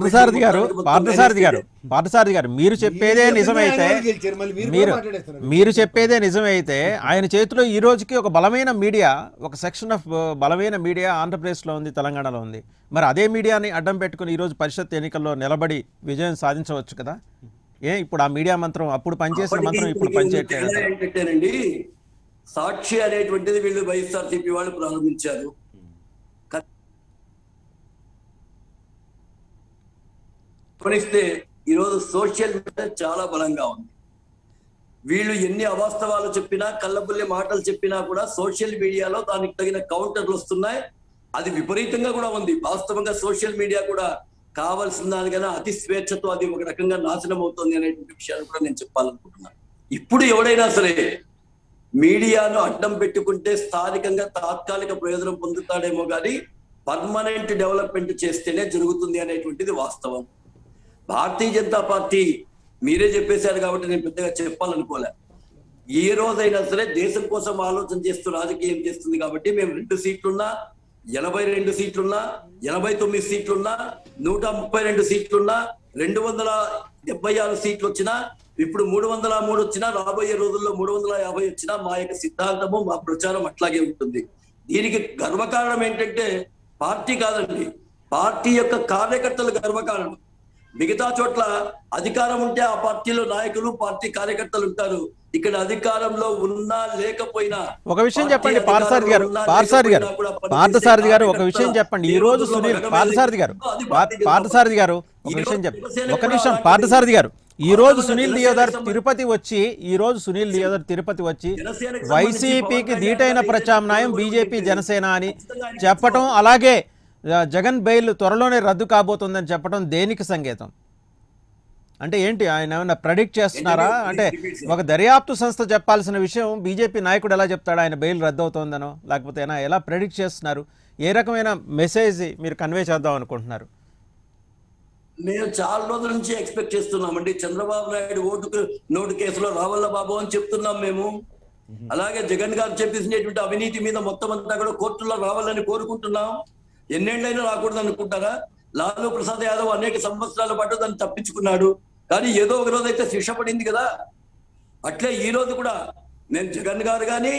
పార్థసారథి గారు పార్థసారథి గారు పార్థసారథి గారు మీరు చెప్పేదే నిజమైతే మీరు మీరు చెప్పేదే నిజమైతే ఆయన చేతిలో ఈ రోజుకి ఒక బలమైన మీడియా ఒక సెక్షన్ ఆఫ్ బలమైన మీడియా ఆంధ్రప్రదేశ్లో ఉంది తెలంగాణలో ఉంది. మరి అదే మీడియాని అడ్డం పెట్టుకుని ఈరోజు పరిషత్ ఎన్నికల్లో నిలబడి విజయం సాధించవచ్చు కదా? ఏ ఇప్పుడు ఆ మీడియా మంత్రం అప్పుడు పనిచేసిన మంత్రం ఇప్పుడు పనిచేయట్లేదు సాక్షి అనేటువంటిది వీళ్ళు వైఎస్ఆర్సీపీ వాళ్ళు ప్రారంభించారు. గమనిస్తే ఈరోజు సోషల్ మీడియా చాలా బలంగా ఉంది. వీళ్ళు ఎన్ని అవాస్తవాలు చెప్పినా కళ్ళబుల్లి మాటలు చెప్పినా కూడా సోషల్ మీడియాలో దానికి తగిన కౌంటర్లు వస్తున్నాయి. అది విపరీతంగా కూడా ఉంది. వాస్తవంగా సోషల్ మీడియా కూడా కావాల్సిన దానికన్నా అతి స్వేచ్ఛతో అది ఒక రకంగా నాశనం అవుతుంది అనేటువంటి విషయాన్ని కూడా నేను చెప్పాలనుకుంటున్నాను. ఇప్పుడు ఎవడైనా సరే మీడియాను అడ్డం పెట్టుకుంటే స్థానికంగా తాత్కాలిక ప్రయోజనం పొందుతాడేమో కానీ పర్మనెంట్ డెవలప్మెంట్ చేస్తేనే జరుగుతుంది అనేటువంటిది వాస్తవం. భారతీయ జనతా పార్టీ మీరే చెప్పేశారు కాబట్టి నేను పెద్దగా చెప్పాలనుకోలే. ఏ రోజైనా సరే దేశం కోసం ఆలోచన చేస్తూ రాజకీయం చేస్తుంది కాబట్టి మేము రెండు సీట్లున్నా ఎనభై రెండు సీట్లున్నా ఎనభై తొమ్మిది సీట్లున్నా నూట ముప్పై రెండు సీట్లున్నా రెండు వందల డెబ్బై ఆరు సీట్లు వచ్చినా ఇప్పుడు మూడు వందల మూడు వచ్చినా రాబోయే రోజుల్లో మూడు వందల యాభై వచ్చినా మా యొక్క సిద్ధాంతము మా ప్రచారం అట్లాగే ఉంటుంది. దీనికి గర్వకారణం ఏంటంటే పార్టీ కాదండి. పార్టీ యొక్క కార్యకర్తలు గర్వకారణం. మిగతా చోట్ల అధికారం ఉంటే ఆ పార్టీలో నాయకులు పార్టీ కార్యకర్తలు ఉంటారు ఇక్కడ అధికారంలో ఉన్నా లేకపోయినా ఒక విషయం చెప్పండి పార్థసారథి గారు పార్థసారథి గారు పార్థసారథి గారు ఒక విషయం చెప్పండి ఈ రోజు సునీల్ పార్థసారథి గారు పార్థసారథి గారు ఒక ఈ విషయం చెప్పండి ఒక నిమిషం. పార్థసారథి గారు ఈ రోజు సునీల్ దియోదర్ తిరుపతి వచ్చి ఈ రోజు సునీల్ దియోదర్ తిరుపతి వచ్చి వైసీపీకి గారు ప్రత్యామ్నాయం బీజేపీ. జనసేన అని చెప్పటం అలాగే జగన్ బెయిల్ త్వరలోనే రద్దు కాబోతుందని చెప్పడం దేనికి సంకేతం? అంటే ఏంటి ఆయన ఏమైనా ప్రెడిక్ట్ చేస్తున్నారా? అంటే. ఒక దర్యాప్తు సంస్థ చెప్పాల్సిన విషయం బీజేపీ నాయకుడు ఎలా చెప్తాడు? ఆయన బెయిల్ రద్దు అవుతోందనో లేకపోతే ఎలా ప్రెడిక్ట్ చేస్తున్నారు? ఏ రకమైన మెసేజ్ మీరు కన్వే చేద్దాం అనుకుంటున్నారు? మేము చాలా రోజుల నుంచి ఎక్స్పెక్ట్ చేస్తున్నామండి. చంద్రబాబు నాయుడు ఓటుకు నోటు కేసులో రావల్ల బాబు అని చెప్తున్నాం మేము. అలాగే జగన్ గారు చెప్పేసినటువంటి అవినీతి మీద మొత్తం అంతా కూడా కోర్టులో రావాలని కోరుకుంటున్నాం. ఎన్నేళ్ళైనా రాకూడదు అనుకుంటారా? లాలూ ప్రసాద్ యాదవ్ అనేక సంవత్సరాల పాటు దాన్ని తప్పించుకున్నాడు. కానీ ఏదో ఒక రోజు అయితే శిక్ష పడింది కదా? అట్లే ఈ రోజు కూడా నేను జగన్ గారు కానీ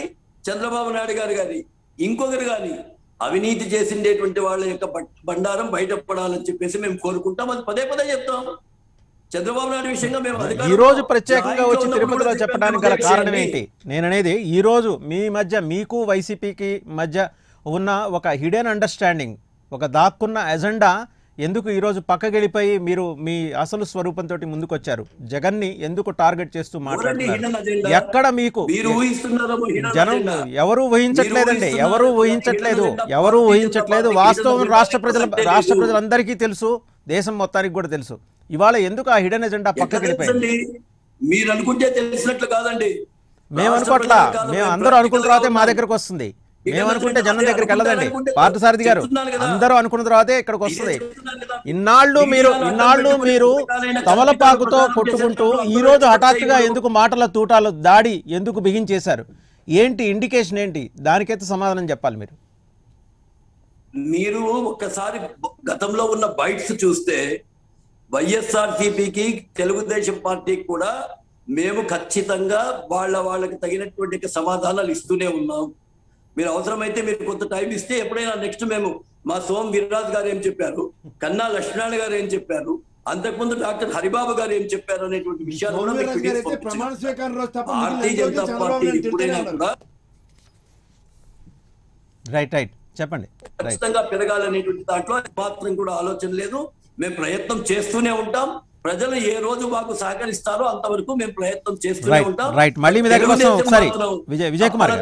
చంద్రబాబు నాయుడు గారు కానీ ఇంకొకరు కానీ అవినీతి చేసిండేటువంటి వాళ్ళ యొక్క బండారం బయటపడాలని చెప్పేసి మేము కోరుకుంటాం. అది పదే పదే చెప్తాం. చంద్రబాబు నాయుడు విషయంగా మేము ఈ రోజు ప్రత్యేకంగా వచ్చి తిరుపతిలో చెప్పడానికి చెప్పాం గల కారణం. ఏంటి? నేను అనేది ఈ రోజు మీ మధ్య మీకు వైసీపీకి మధ్య ఉన్న ఒక హిడెన్ అండర్స్టాండింగ్ ఒక దాక్కున్న ఎజెండా ఎందుకు ఈ రోజు పక్కకెళ్ళిపోయి మీరు మీ అసలు స్వరూపంతో ముందుకొచ్చారు జగన్ని ఎందుకు టార్గెట్ చేస్తూ మాట్లాడుతున్నారు? ఎక్కడ మీకు జనం. ఎవరు ఊహించట్లేదండి ఎవరు ఊహించట్లేదు ఎవరు ఊహించట్లేదు వాస్తవం రాష్ట్ర ప్రజల రాష్ట్ర లేదు. ప్రజలందరికీ తెలుసు దేశం మొత్తానికి కూడా తెలుసు ఇవాళ ఎందుకు ఆ హిడెన్ ఎజెండా పక్కకి వెళ్ళిపోయింది తెలుసండి? మీరు అనుకుంటే తెలిసినట్లు కాదండి మేము అనుకోట్లా మేము అందరూ అనుకున్న తర్వాతే మా. దగ్గరకు వస్తుంది మేము అనుకుంటే జనం దగ్గరికి వెళ్ళదండి. పార్థసారథి గారు. అందరూ అనుకున్న తర్వాతే ఇక్కడికి వస్తుంది. ఇన్నాళ్ళు మీరు ఇన్నాళ్ళు మీరు తమలపాకుతో కొట్టుకుంటూ ఈ రోజు. హఠాత్తుగా ఎందుకు మాటల తూటాలు దాడి ఎందుకు బిగించేశారు? ఏంటి ఇండికేషన్ ఏంటి? దానికైతే సమాధానం చెప్పాలి మీరు. మీరు ఒక్కసారి గతంలో ఉన్న బైట్స్ చూస్తే వైఎస్ఆర్ సిపికి తెలుగుదేశం పార్టీకి కూడా మేము ఖచ్చితంగా వాళ్ళ వాళ్ళకి తగినటువంటి సమాధానాలు ఇస్తూనే ఉన్నాం. మీరు అవసరమైతే మీరు కొంత టైం ఇస్తే ఎప్పుడైనా నెక్స్ట్ మేము మా సోమ్ వీర్రాజు గారు ఏం చెప్పారు? కన్నా లక్ష్మణ్ గారు ఏం చెప్పారు? అంతకుముందు డాక్టర్ హరిబాబు గారు ఏం చెప్పారు అనేటువంటి విషయాలు భారతీయ జనతా పార్టీ ఎప్పుడైనా కూడా. రైట్ రైట్ చెప్పండి. ఖచ్చితంగా పెరగాలనేటువంటి దాంట్లో మాత్రం కూడా ఆలోచన లేదు. మేము ప్రయత్నం చేస్తూనే ఉంటాం. ప్రజలు ఏ రోజు మాకు సహకరిస్తారో అంతవరకు మేము ప్రయత్నం చేస్తూనే ఉంటాం. రైట్ మళ్ళీ మీ ఒకసారి. మాత్రం విజయ్ విజయ్ కుమార్